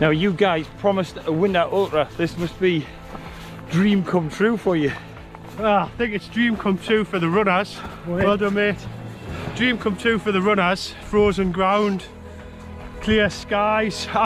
Now you guys promised a winter ultra. This must be dream come true for you. Ah, I think it's dream come true for the runners. Well done, mate. Dream come true for the runners. Frozen ground, clear skies.